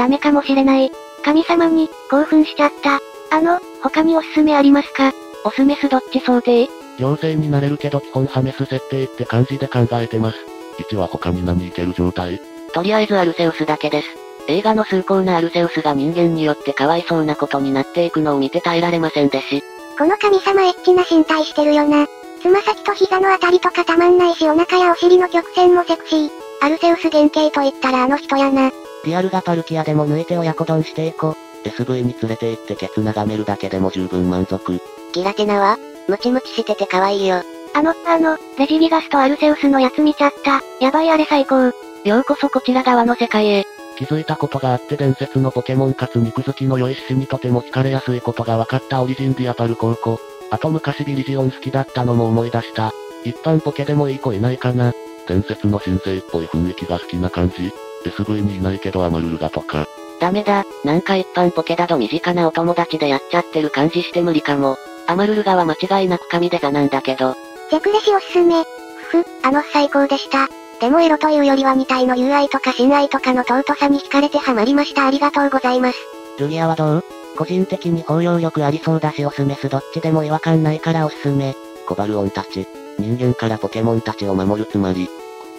ダメかもしれない。神様に、興奮しちゃった。あの、他におすすめありますか？オスメスどっち想定？妖精になれるけど基本ハメス設定って感じで考えてます。1は他に何いける状態？とりあえずアルセウスだけです。映画の崇高なアルセウスが人間によってかわいそうなことになっていくのを見て耐えられませんでし。この神様エッチな身体してるよな。つま先と膝のあたりとかたまんないしお腹やお尻の曲線もセクシー。アルセウス原型と言ったらあの人やな。リアルがパルキアでも抜いて親子丼していこ。SV に連れて行ってケツ眺めるだけでも十分満足。ギラテナはムチムチしてて可愛いよ。あの、あの、レジギガスとアルセウスのやつ見ちゃった。やばいあれ最高。ようこそこちら側の世界へ。気づいたことがあって伝説のポケモンかつ肉好きの良い獅子にとても惹かれやすいことが分かったオリジンディアパル高校。あと昔ビリジオン好きだったのも思い出した。一般ポケでもいい子いないかな。伝説の新生っぽい雰囲気が好きな感じ。SV にいないけどアマルルガとか。ダメだ、なんか一般ポケだと身近なお友達でやっちゃってる感じして無理かも。アマルルガは間違いなく神デザなんだけど。セクレシおすすめ。ふふ、あの最高でした。でもエロというよりは2体の友愛とか親愛とかの尊さに惹かれてハマりましたありがとうございます。ジュリアはどう？個人的に包容力ありそうだしオスメスどっちでも違和感ないからおすすめ。コバルオンたち。人間からポケモンたちを守るつまり。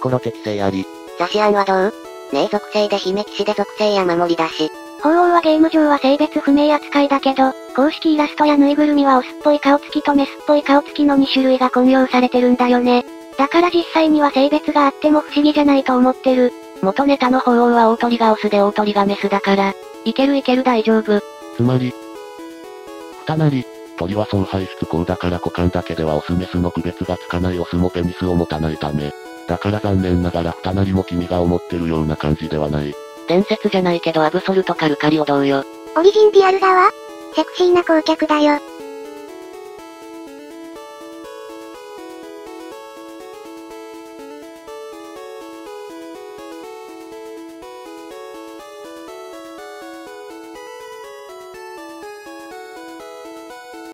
心適正あり。ザシアンはどう？ねえ属性で姫騎士で属性や守りだし。鳳凰はゲーム上は性別不明扱いだけど、公式イラストやぬいぐるみはオスっぽい顔つきとメスっぽい顔つきの2種類が混用されてるんだよね。だから実際には性別があっても不思議じゃないと思ってる。元ネタの鳳凰は大鳥がオスで大鳥がメスだから。いけるいける大丈夫。つまり、二なり、鳥は総排出口だから股間だけではオスメスの区別がつかないオスもペニスを持たないため。だから残念ながら二なりも君が思ってるような感じではない。伝説じゃないけどアブソルトカルカリオ同様。オリジンディアル側セクシーな光客だよ。